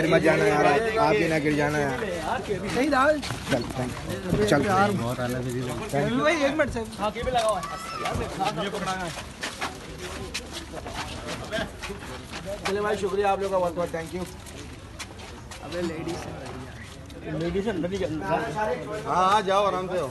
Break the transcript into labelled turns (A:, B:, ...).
A: गिर मत जाना यार आप ही ना गिर जाना यार
B: सही दाल
A: चल थैंक चल।
B: यार बहुत आला मेरी भाई एक मिनट से हाँ के भी लगा हुआ है ये पकड़ाना है
A: चले भाई शुक्रिया आप लोगों का बहुत बहुत थैंक यू
B: अबे लेडीज़ लेडीज़ अंदर नहीं
C: हाँ हाँ जाओ आराम से हो